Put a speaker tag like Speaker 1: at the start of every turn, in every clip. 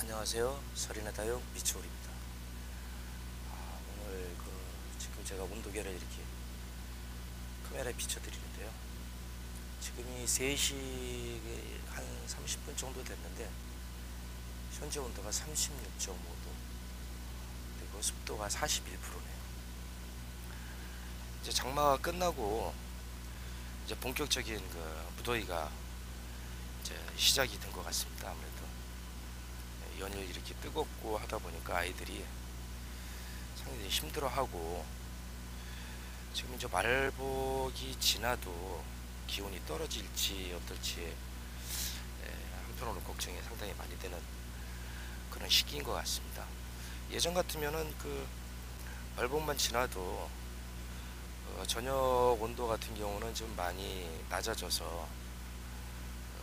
Speaker 1: 안녕하세요. 서린의 다용 미추홀입니다. 아, 오늘 그 지금 제가 온도계를 이렇게 카메라에 비춰드리는데요. 지금이 3시 한 30분 정도 됐는데 현재 온도가 36.5도 그리고 습도가 41%네요. 이제 장마가 끝나고 이제 본격적인 그 무더위가 이제 시작이 된 것 같습니다. 아무래도 연일 이렇게 뜨겁고 하다 보니까 아이들이 상당히 힘들어하고 지금 이제 말복이 지나도 기온이 떨어질지 어떨지 에, 한편으로 걱정이 상당히 많이 되는 그런 시기인 것 같습니다. 예전 같으면은 그 말복만 지나도 어, 저녁 온도 같은 경우는 좀 많이 낮아져서 어,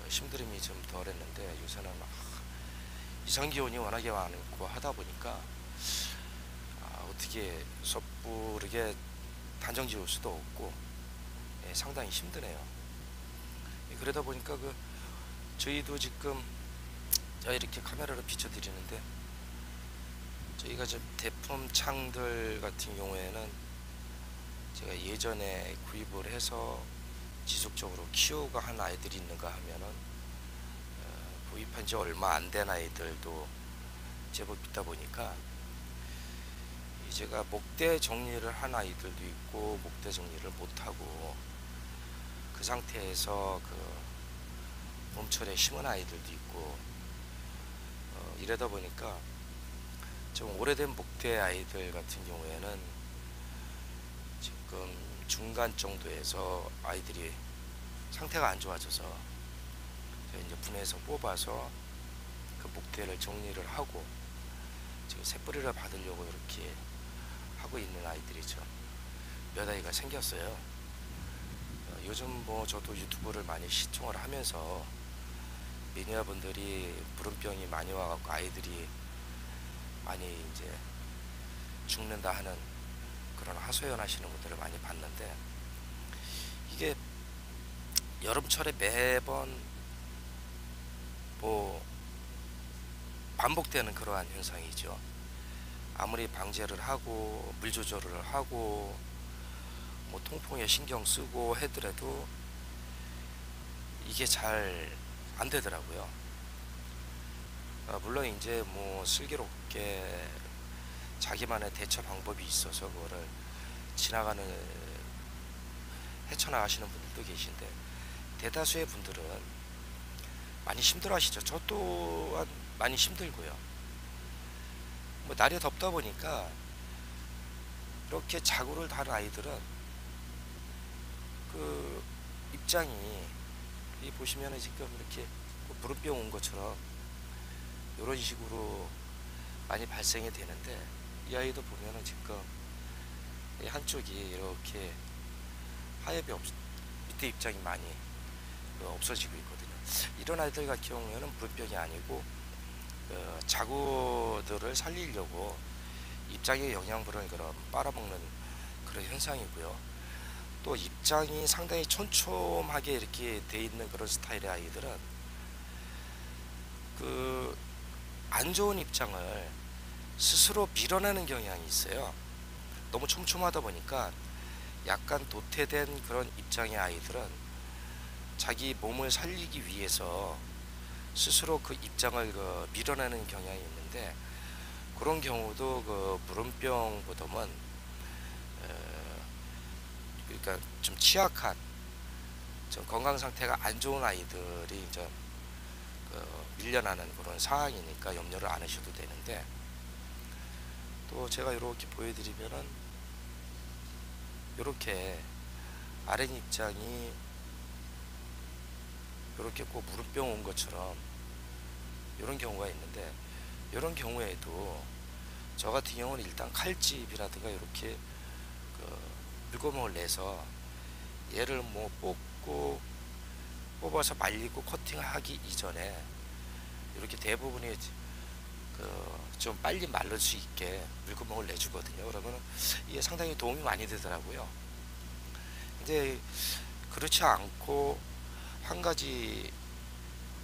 Speaker 1: 힘듦이 좀 덜했는데 요새는 막 이상 기온이 워낙에 많고 하다 보니까 아, 어떻게 섣부르게 단정 지을 수도 없고 예, 상당히 힘드네요. 예, 그러다 보니까 그 저희도 지금 자 이렇게 카메라로 비춰 드리는데 저희가 좀 대품 창들 같은 경우에는 제가 예전에 구입을 해서 지속적으로 키우고 한 아이들이 있는가 하면은 어, 구입한 지 얼마 안 된 아이들도 제법 있다 보니까 이 제가 목대 정리를 한 아이들도 있고 목대 정리를 못 하고 그 상태에서 그 봄철에 심은 아이들도 있고 어, 이러다 보니까 좀 오래된 목대 아이들 같은 경우에는 지금 중간 정도에서 아이들이 상태가 안 좋아져서 이제 분해서 뽑아서 그 목대를 정리를 하고 지금 새뿌리를 받으려고 이렇게 하고 있는 아이들이죠. 몇 아이가 생겼어요. 어, 요즘 뭐 저도 유튜브를 많이 시청을 하면서 미니아분들이 물음병이 많이 와갖고 아이들이 많이 이제 죽는다 하는 그런 하소연 하시는 분들을 많이 봤는데 이게 여름철에 매번 뭐 반복되는 그러한 현상이죠. 아무리 방제를 하고 물 조절을 하고 뭐 통풍에 신경 쓰고 해더라도 이게 잘 안 되더라고요. 아, 물론 이제 뭐 슬기롭게 자기만의 대처 방법이 있어서 그거를 지나가는 헤쳐나가시는 분들도 계신데 대다수의 분들은 많이 힘들어하시죠. 저 또한 많이 힘들고요. 뭐 날이 덥다 보니까 이렇게 자구를 단 아이들은 그 입장이 이 보시면은 지금 이렇게 뭐 무릎병 온 것처럼 이런 식으로 많이 발생이 되는데 이 아이도 보면은 지금 이 한쪽이 이렇게 하엽이 없, 밑에 입장이 많이 그 없어지고 있거든요. 이런 아이들 같은 경우에는 무릎병이 아니고 그 자구들을 살리려고 입장의 영양분을 그런 빨아먹는 그런 현상이고요. 또 입장이 상당히 촘촘하게 이렇게 돼 있는 그런 스타일의 아이들은 그 안 좋은 입장을 스스로 밀어내는 경향이 있어요. 너무 촘촘하다 보니까 약간 도태된 그런 입장의 아이들은 자기 몸을 살리기 위해서 스스로 그 입장을 그 밀어내는 경향이 있는데 그런 경우도 그 물음병보다는 어, 그러니까 좀 취약한 좀 건강 상태가 안 좋은 아이들이 이제 그 밀려나는 그런 상황이니까 염려를 안 하셔도 되는데 또 제가 이렇게 보여드리면은 이렇게 아랫 입장이 이렇게 꼭 무릎병 온 것처럼 이런 경우가 있는데 이런 경우에도 저 같은 경우는 일단 칼집이라든가 이렇게 그 물구멍을 내서 얘를 뭐 뽑고 뽑아서 말리고 커팅하기 이전에 이렇게 대부분이 그 좀 빨리 말릴 수 있게 물구멍을 내주거든요. 그러면 이게 상당히 도움이 많이 되더라고요. 근데 그렇지 않고 한 가지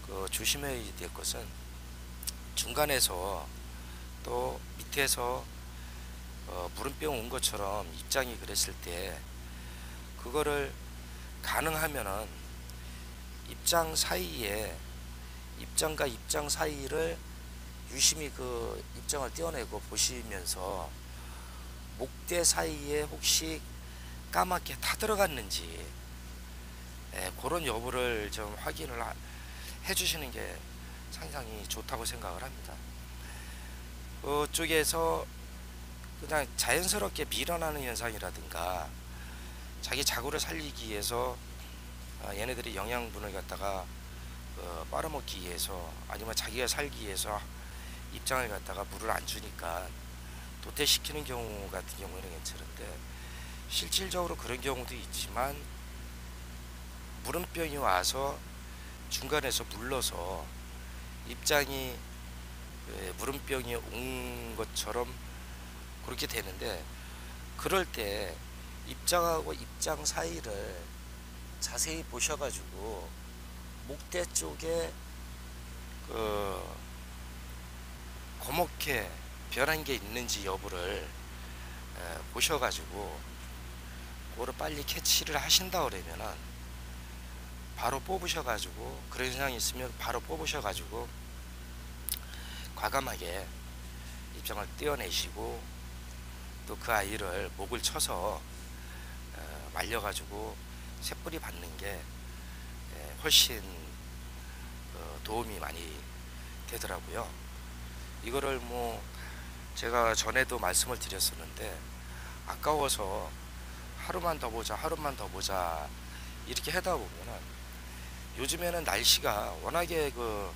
Speaker 1: 그 조심해야 될 것은 중간에서 또 밑에서 어, 물음병 온 것처럼 입장이 그랬을 때 그거를 가능하면은 입장 사이에 입장과 입장 사이를 유심히 그 입장을 떼어내고 보시면서 목대 사이에 혹시 까맣게 타 들어갔는지 예, 그런 여부를 좀 확인을 하- 해주시는 게 상당히 좋다고 생각을 합니다. 그쪽에서 그냥 자연스럽게 밀어나는 현상이라든가 자기 자구를 살리기 위해서 아, 얘네들이 영양분을 갖다가 어, 빨아먹기 위해서 아니면 자기가 살기 위해서 입장을 갖다가 물을 안 주니까 도태시키는 경우 같은 경우에는 괜찮은데 실질적으로 그런 경우도 있지만 물음병이 와서 중간에서 물러서 입장이 예, 물음병이 온 것처럼 그렇게 되는데 그럴 때 입장하고 입장 사이를 자세히 보셔가지고 목대 쪽에 그 고목해 변한 게 있는지 여부를 에, 보셔가지고 그거를 빨리 캐치를 하신다 그러면은 바로 뽑으셔가지고 그런 현상이 있으면 바로 뽑으셔가지고 과감하게 입장을 떼어내시고 또 그 아이를 목을 쳐서 어, 말려가지고 새뿌리 받는 게 에, 훨씬 어, 도움이 많이 되더라고요. 이거를 뭐 제가 전에도 말씀을 드렸었는데 아까워서 하루만 더 보자 하루만 더 보자 이렇게 하다 보면은 요즘에는 날씨가 워낙에 그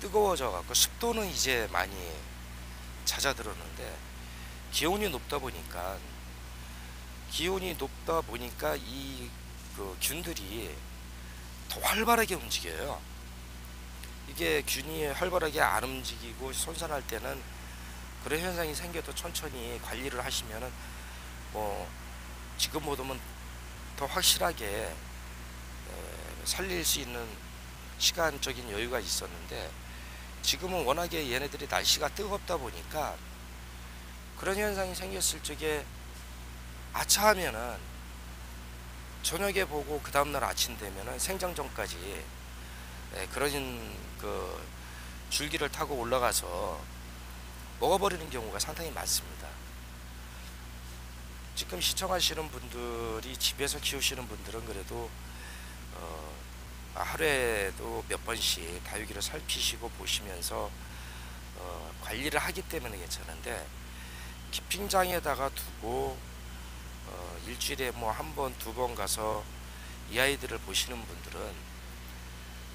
Speaker 1: 뜨거워져 갖고 습도는 이제 많이 잦아들었는데 기온이 높다 보니까 기온이 높다 보니까 이 그 균들이 더 활발하게 움직여요. 이게 균이 활발하게 안 움직이고 손산할 때는 그런 현상이 생겨도 천천히 관리를 하시면은 뭐 지금 보다는 더 확실하게 에, 살릴 수 있는 시간적인 여유가 있었는데 지금은 워낙에 얘네들이 날씨가 뜨겁다 보니까 그런 현상이 생겼을 적에 아차하면은 저녁에 보고 그 다음날 아침 되면은 생장전까지 예, 그런 그 줄기를 타고 올라가서 먹어버리는 경우가 상당히 많습니다. 지금 시청하시는 분들이 집에서 키우시는 분들은 그래도 어, 하루에도 몇 번씩 다육이를 살피시고 보시면서 어, 관리를 하기 때문에 괜찮은데 키핑장에다가 두고 어, 일주일에 뭐 한 번, 두 번 가서 이 아이들을 보시는 분들은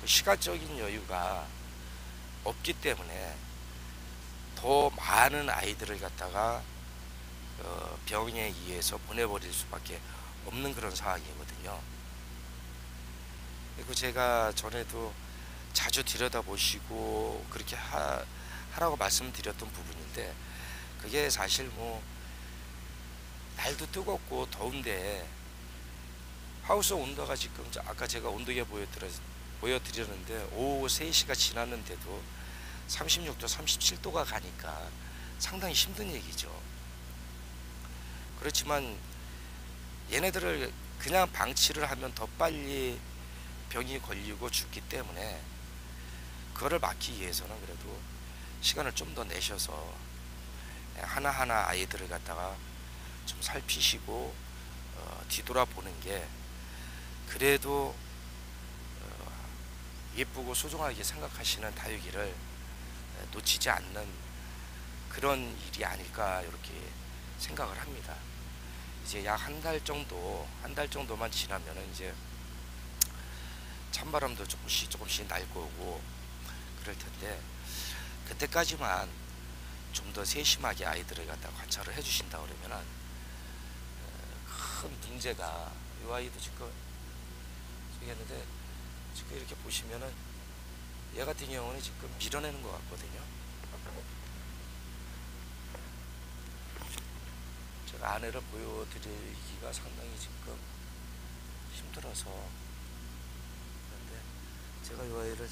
Speaker 1: 그 시간적인 여유가 없기 때문에 더 많은 아이들을 갖다가 어, 병에 의해서 보내버릴 수밖에 없는 그런 상황이거든요. 그리고 제가 전에도 자주 들여다보시고 그렇게 하, 하라고 말씀드렸던 부분인데 그게 사실 뭐 날도 뜨겁고 더운데 하우스 온도가 지금 저- 아까 제가 온도계 보여드려, 보여드렸는데 오후 3시가 지났는데도 36도 37도가 가니까 상당히 힘든 얘기죠. 그렇지만 얘네들을 그냥 방치를 하면 더 빨리 병이 걸리고 죽기 때문에 그거를 막기 위해서는 그래도 시간을 좀 더 내셔서 하나하나 아이들을 갖다가 좀 살피시고 어, 뒤돌아보는 게 그래도 어, 예쁘고 소중하게 생각하시는 다육이를 에, 놓치지 않는 그런 일이 아닐까 이렇게 생각을 합니다. 이제 약 한 달 정도 한 달 정도만 지나면은 이제 찬바람도 조금씩 조금씩 날 거고 그럴 텐데 그때까지만 좀 더 세심하게 아이들을 갖다 관찰을 해주신다 그러면은 어, 큰 문제가 이 아이도 지금 저기 했는데 지금 이렇게 보시면은 얘 같은 경우는 지금 밀어내는 것 같거든요. 제가 안에를 보여드리기가 상당히 지금 힘들어서 제가 이 아이를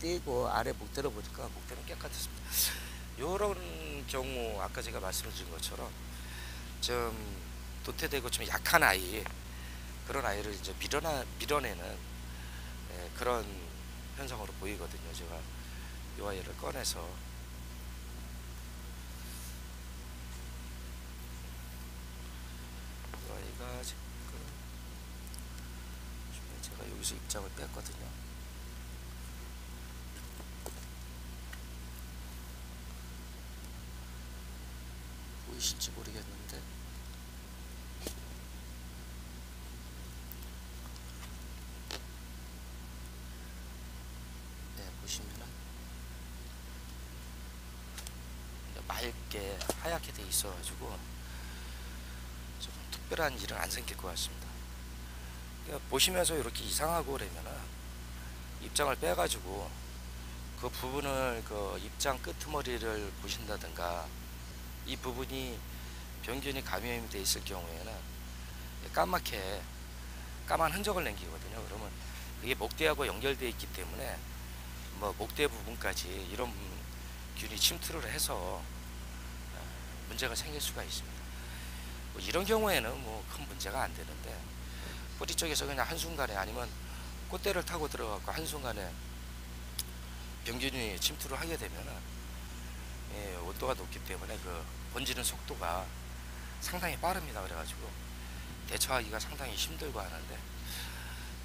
Speaker 1: 떼고 아래 목대를 보니까 목대는 깨끗했습니다. 요런 경우 아까 제가 말씀드린 것처럼 좀 도태되고 좀 약한 아이 그런 아이를 이제 밀어나 밀어내는 예, 그런 현상으로 보이거든요. 제가 이 아이를 꺼내서 이 아이가 지금 제가 여기서 입장을 뺐거든요. 보이실지 모르겠는데 네 보시면은 맑게 하얗게 돼 있어 가지고 좀 특별한 일은 안 생길 것 같습니다. 그러니까 보시면서 이렇게 이상하고 그러면은 입장을 빼 가지고 그 부분을 그 입장 끄트머리를 보신다든가 이 부분이 병균이 감염이 돼 있을 경우에는 까맣게 까만 흔적을 남기거든요. 그러면 이게 목대하고 연결되어 있기 때문에 뭐 목대 부분까지 이런 균이 침투를 해서 어, 문제가 생길 수가 있습니다. 뭐 이런 경우에는 뭐 큰 문제가 안 되는데 뿌리 쪽에서 그냥 한순간에 아니면 꽃대를 타고 들어가고 한순간에 병균이 침투를 하게 되면은 예, 온도가 높기 때문에 그 번지는 속도가 상당히 빠릅니다. 그래가지고 대처하기가 상당히 힘들고 하는데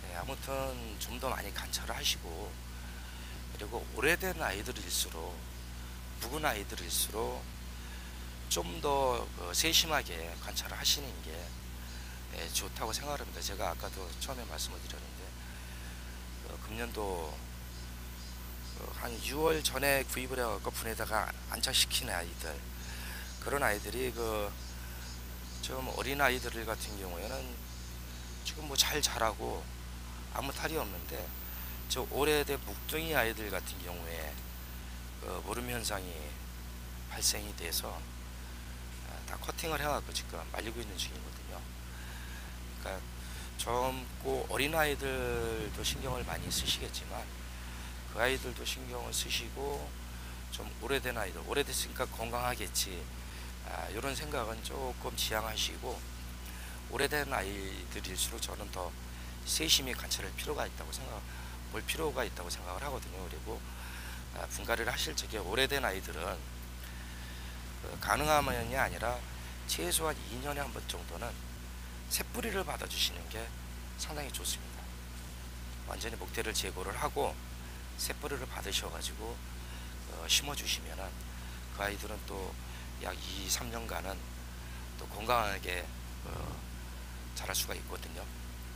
Speaker 1: 예, 아무튼 좀 더 많이 관찰을 하시고 그리고 오래된 아이들일수록 묵은 아이들일수록 좀 더 세심하게 관찰을 하시는 게 예, 좋다고 생각합니다. 제가 아까도 처음에 말씀을 드렸는데 어, 금년도 어, 한 6월 전에 구입을 해갖고 분에다가 안착시키는 아이들 그런 아이들이 그 좀 어린 아이들 같은 경우에는 지금 뭐 잘 자라고 아무 탈이 없는데 저 오래된 묵둥이 아이들 같은 경우에 그 무름 현상이 발생이 돼서 아, 다 커팅을 해갖고 지금 말리고 있는 중이거든요. 그러니까 젊고 어린 아이들도 신경을 많이 쓰시겠지만 그 아이들도 신경을 쓰시고 좀 오래된 아이들 오래됐으니까 건강하겠지. 아, 이런 생각은 조금 지양하시고 오래된 아이들일수록 저는 더 세심히 관찰할 필요가 있다고 생각 볼 필요가 있다고 생각을 하거든요. 그리고 아, 분갈이를 하실 적에 오래된 아이들은 그 가능하면이 아니라 최소한 2년에 한 번 정도는 새뿌리를 받아주시는 게 상당히 좋습니다. 완전히 목대를 제거를 하고 새뿌리를 받으셔가지고 어, 심어주시면은 그 아이들은 또 약 2, 3년간은 또 건강하게 어, 자랄 수가 있거든요.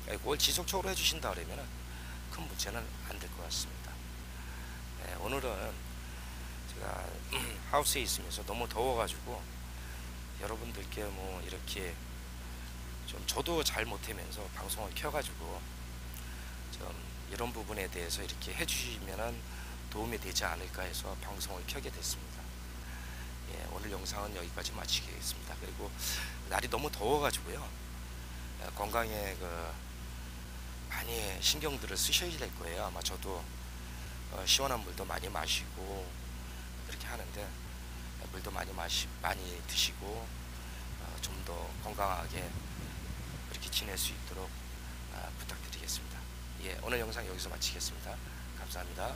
Speaker 1: 그러니까 그걸 지속적으로 해주신다 그러면은 큰 문제는 안 될 것 같습니다. 네, 오늘은 제가 하우스에 있으면서 너무 더워가지고 여러분들께 뭐 이렇게 좀 저도 잘 못하면서 방송을 켜가지고 좀 이런 부분에 대해서 이렇게 해주시면은 도움이 되지 않을까 해서 방송을 켜게 됐습니다. 예, 오늘 영상은 여기까지 마치겠습니다. 그리고 날이 너무 더워가지고요. 예, 건강에 그 많이 신경들을 쓰셔야 될 거예요. 아마 저도 어, 시원한 물도 많이 마시고 그렇게 하는데 예, 물도 많이 마시 많이 드시고 어, 좀더 건강하게 그렇게 지낼 수 있도록 아, 부탁드리겠습니다. 예, 오늘 영상 여기서 마치겠습니다. 감사합니다.